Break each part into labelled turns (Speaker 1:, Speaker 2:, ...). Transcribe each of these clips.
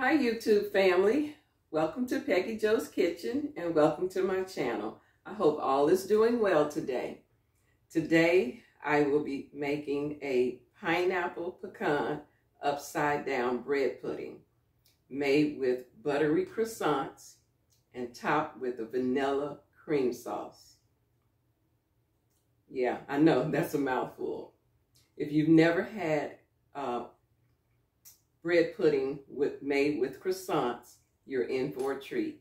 Speaker 1: Hi YouTube family. Welcome to Peggy Jo's Kitchen and welcome to my channel. I hope all is doing well today. Today I will be making a pineapple pecan upside down bread pudding made with buttery croissants and topped with a vanilla cream sauce. Yeah, I know that's a mouthful. If you've never had uh, bread pudding with, made with croissants, you're in for a treat.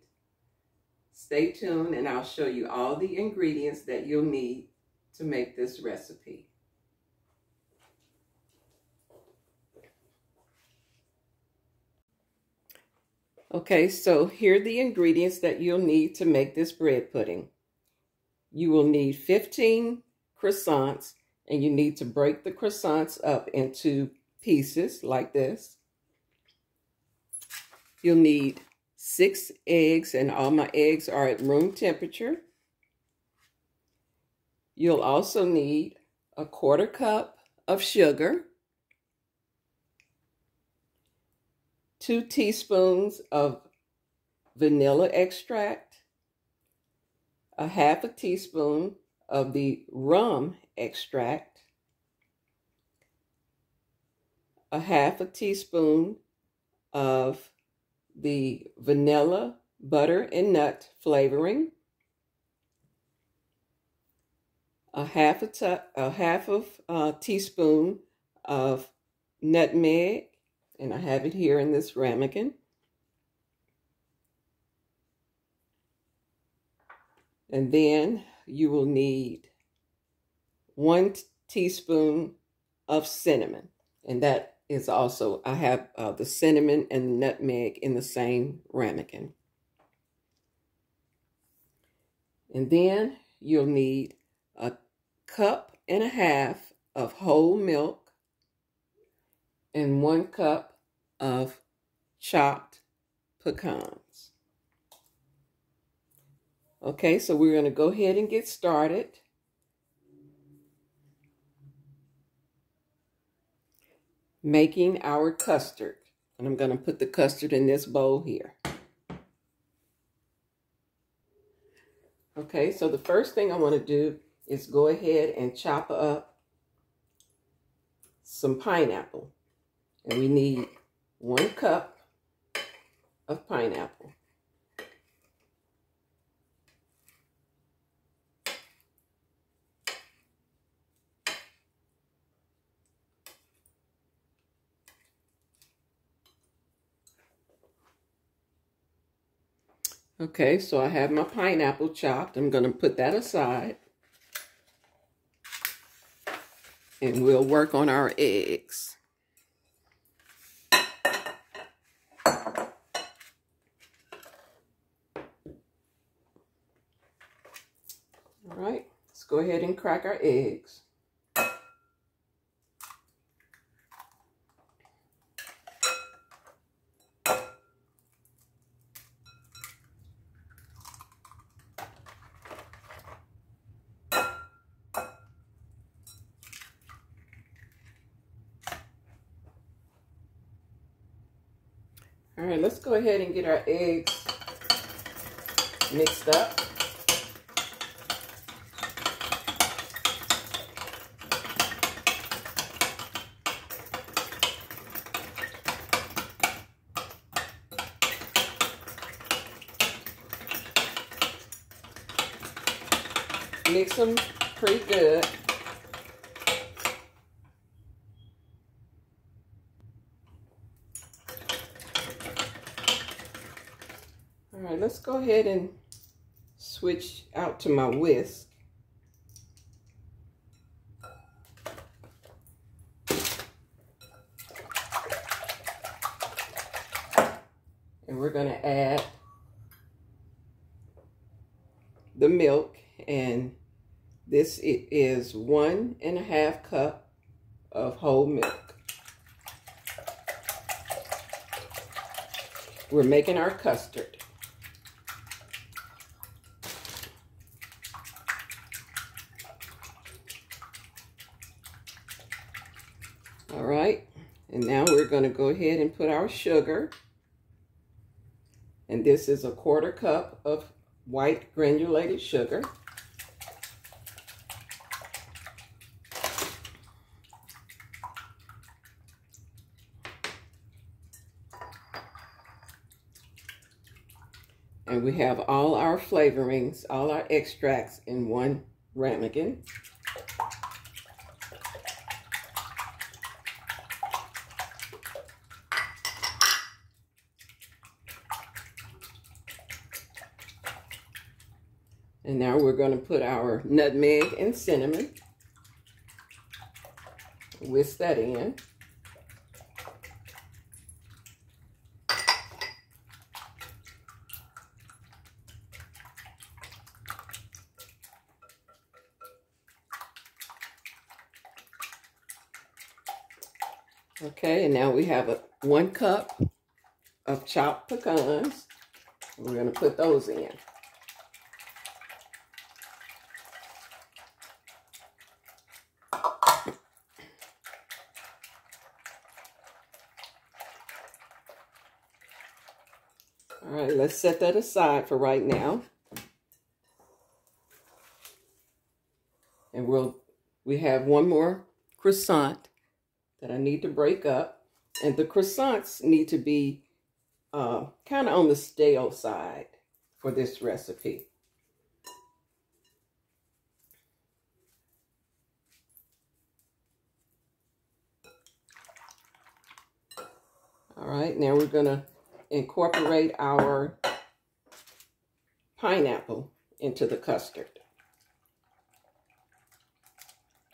Speaker 1: Stay tuned and I'll show you all the ingredients that you'll need to make this recipe. Okay, so here are the ingredients that you'll need to make this bread pudding. You will need 15 croissants and you need to break the croissants up into pieces like this. You'll need six eggs and all my eggs are at room temperature. You'll also need a quarter cup of sugar, two teaspoons of vanilla extract, a half a teaspoon of the rum extract, a half a teaspoon of the vanilla, butter, and nut flavoring, a half a, half of a teaspoon of nutmeg, and I have it here in this ramekin. And then you will need one teaspoon of cinnamon. And that is also, I have uh, the cinnamon and nutmeg in the same ramekin. And then you'll need a cup and a half of whole milk and one cup of chopped pecans. Okay, so we're going to go ahead and get started. Making our custard. And I'm going to put the custard in this bowl here. Okay, so the first thing I want to do is go ahead and chop up some pineapple. And we need one cup of pineapple. Okay, so I have my pineapple chopped. I'm going to put that aside. And we'll work on our eggs. All right, let's go ahead and crack our eggs. All right, let's go ahead and get our eggs mixed up. Mix them pretty good. Let's go ahead and switch out to my whisk. And we're going to add the milk and this is one and a half cup of whole milk. We're making our custard. All right, and now we're going to go ahead and put our sugar. And this is a quarter cup of white granulated sugar. And we have all our flavorings, all our extracts in one ramekin. And now we're going to put our nutmeg and cinnamon. Whisk that in. Okay, and now we have a one cup of chopped pecans. We're going to put those in. All right, let's set that aside for right now. And we'll we have one more croissant that I need to break up. And the croissants need to be uh, kind of on the stale side for this recipe. All right, now we're going to incorporate our pineapple into the custard.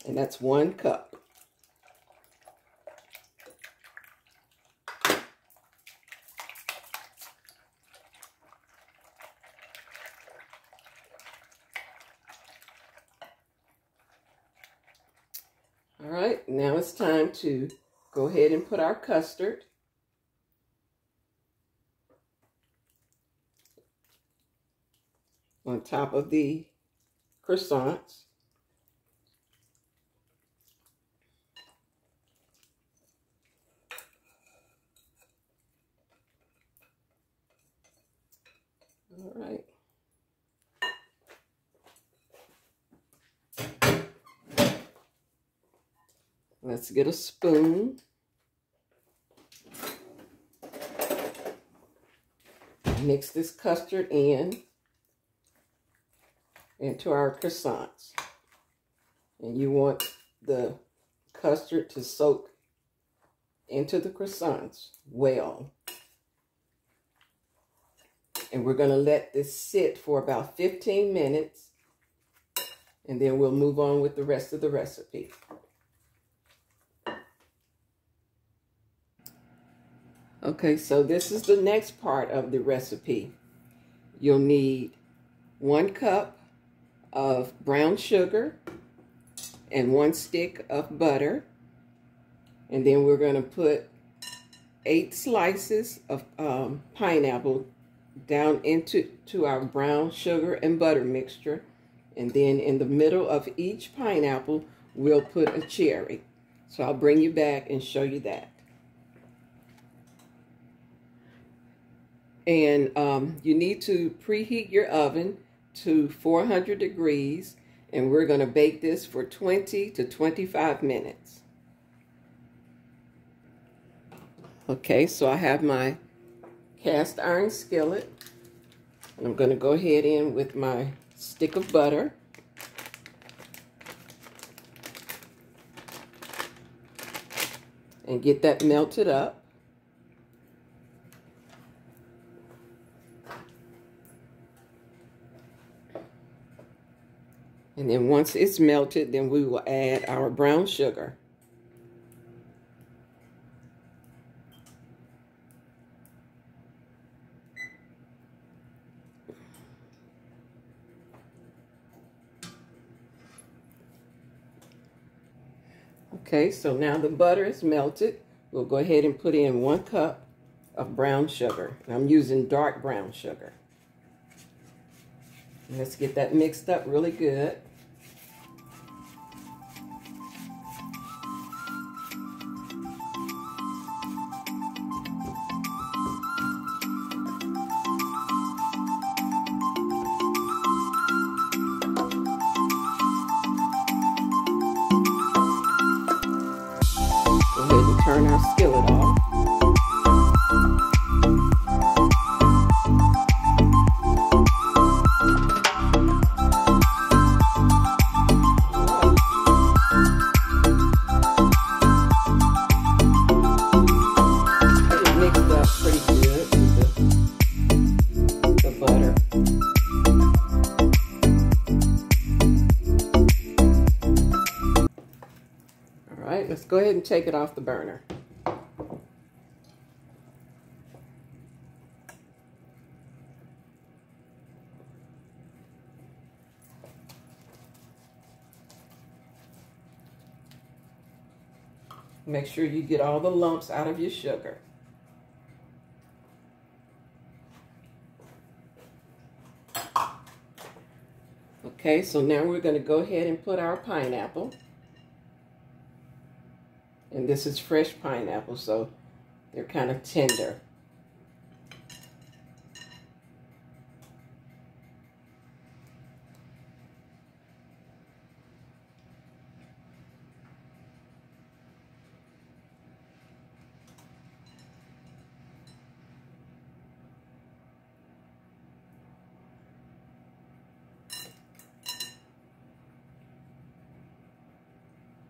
Speaker 1: And that's one cup. All right, now it's time to go ahead and put our custard on top of the croissants. All right. Let's get a spoon. Mix this custard in into our croissants. And you want the custard to soak into the croissants well. And we're going to let this sit for about 15 minutes. And then we'll move on with the rest of the recipe. Okay, so this is the next part of the recipe. You'll need one cup of brown sugar and one stick of butter. And then we're going to put eight slices of um, pineapple down into to our brown sugar and butter mixture. And then in the middle of each pineapple, we'll put a cherry. So I'll bring you back and show you that. And um, you need to preheat your oven to 400 degrees and we're going to bake this for 20 to 25 minutes. Okay, so I have my cast iron skillet and I'm going to go ahead in with my stick of butter. And get that melted up. And then once it's melted, then we will add our brown sugar. Okay, so now the butter is melted. We'll go ahead and put in one cup of brown sugar. I'm using dark brown sugar. Let's get that mixed up really good. Take it off the burner. Make sure you get all the lumps out of your sugar. Okay, so now we're going to go ahead and put our pineapple. And this is fresh pineapple, so they're kind of tender.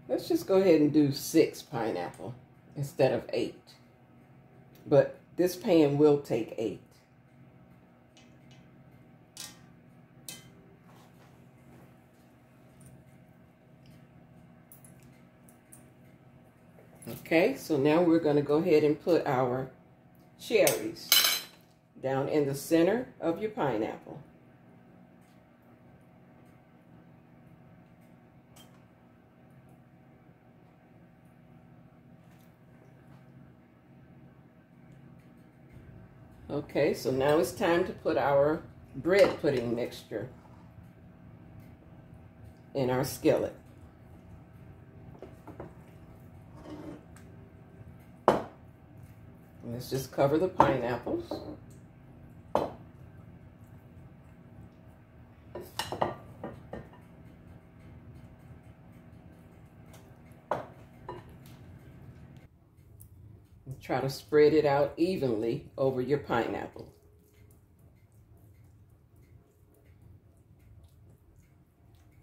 Speaker 1: Let's just go ahead and do six pineapple instead of eight. But this pan will take eight. Okay, so now we're going to go ahead and put our cherries down in the center of your pineapple. Okay, so now it's time to put our bread pudding mixture in our skillet. Let's just cover the pineapples. Try to spread it out evenly over your pineapple.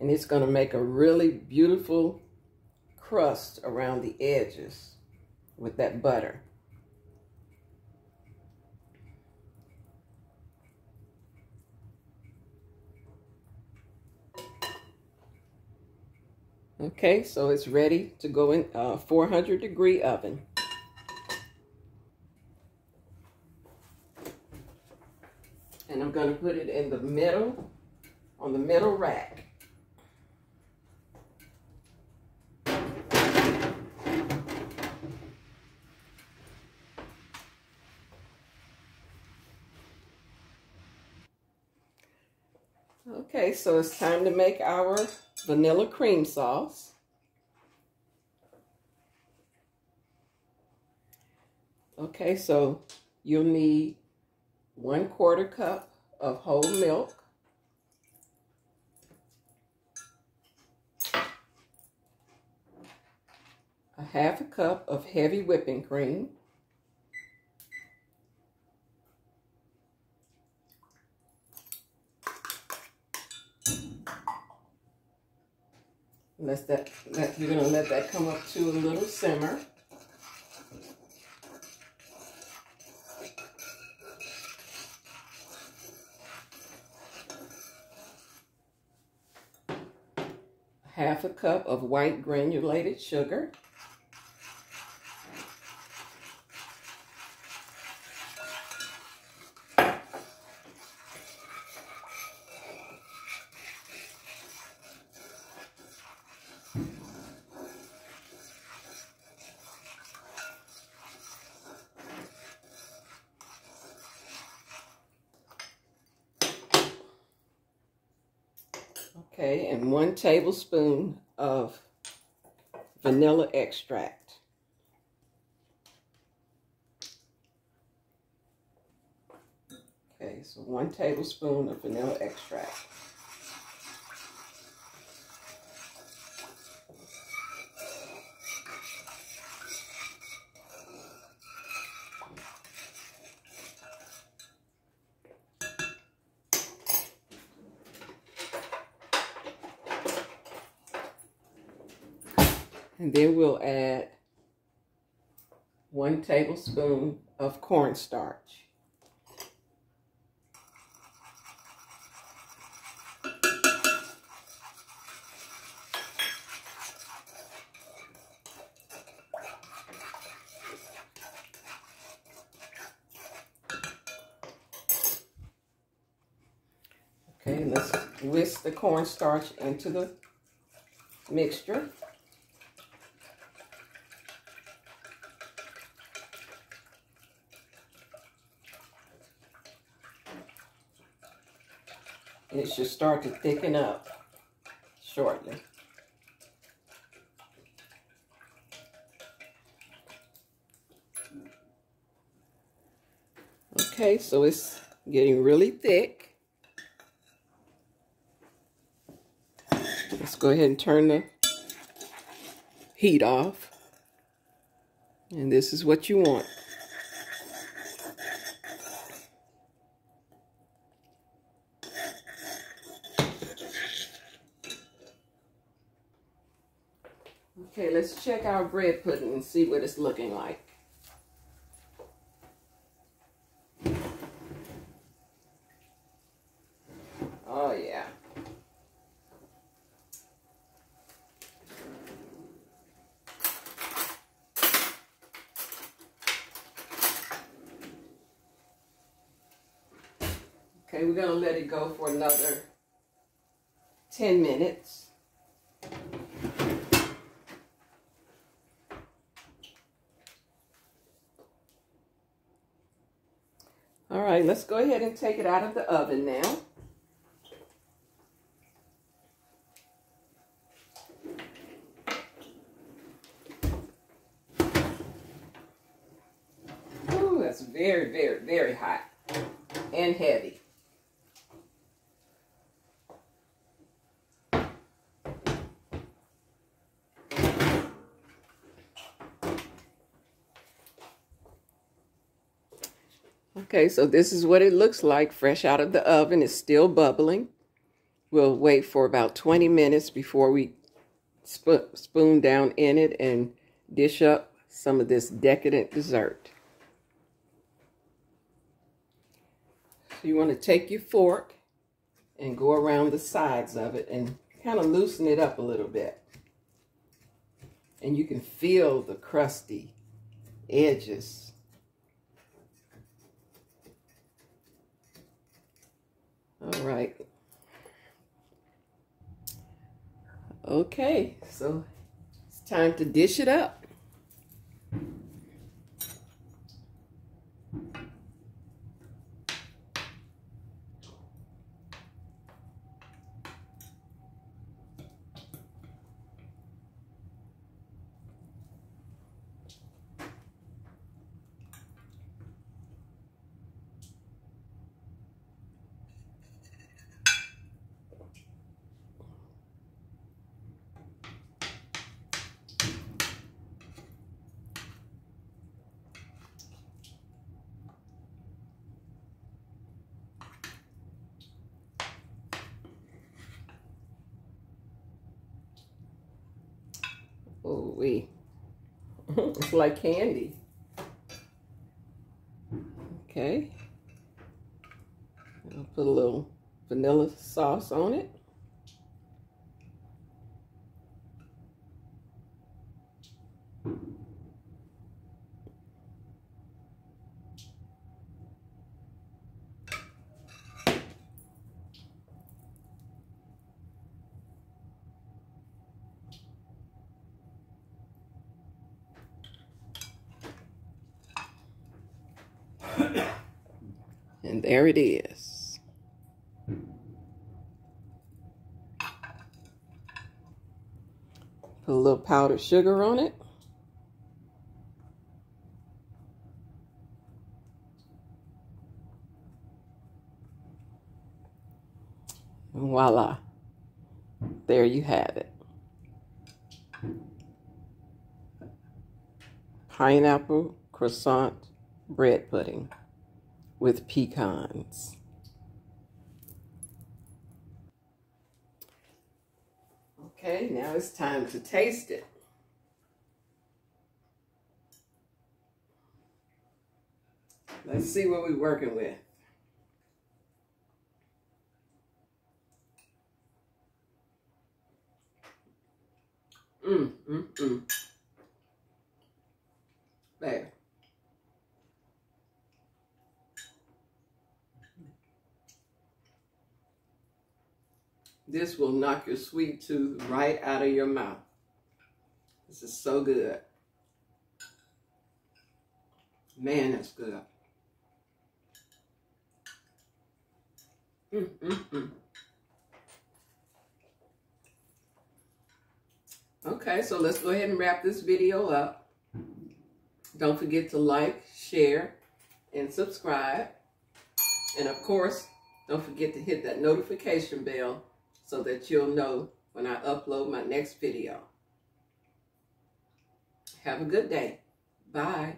Speaker 1: And it's going to make a really beautiful crust around the edges with that butter. Okay, so it's ready to go in a 400 degree oven. And I'm going to put it in the middle, on the middle rack. Okay, so it's time to make our vanilla cream sauce. Okay, so you'll need one quarter cup of whole milk, a half a cup of heavy whipping cream, Let that, let, you're going to let that come up to a little simmer. Half a cup of white granulated sugar, Okay, and one tablespoon of vanilla extract. Okay, so one tablespoon of vanilla extract. And then we'll add one tablespoon of cornstarch. Okay, let's whisk the cornstarch into the mixture. It should start to thicken up shortly. Okay, so it's getting really thick. Let's go ahead and turn the heat off. And this is what you want. Okay, let's check our bread pudding and see what it's looking like. Oh, yeah. Okay, we're to let it go for another 10 minutes. All right, let's go ahead and take it out of the oven now. Okay, so this is what it looks like fresh out of the oven. It's still bubbling. We'll wait for about 20 minutes before we sp spoon down in it and dish up some of this decadent dessert. So you want to take your fork and go around the sides of it and kind of loosen it up a little bit. And you can feel the crusty edges All right. Okay, so it's time to dish it up. Oh, wee. it's like candy. Okay. I'll put a little vanilla sauce on it. There it is. Put a little powdered sugar on it. And voila. There you have it. Pineapple croissant bread pudding with pecans. Okay, now it's time to taste it. Let's see what we're working with. Mm, mm, mm. This will knock your sweet tooth right out of your mouth. This is so good. Man, that's good. Mm, mm, mm. Okay, so let's go ahead and wrap this video up. Don't forget to like, share, and subscribe. And of course, don't forget to hit that notification bell so that you'll know when I upload my next video. Have a good day. Bye.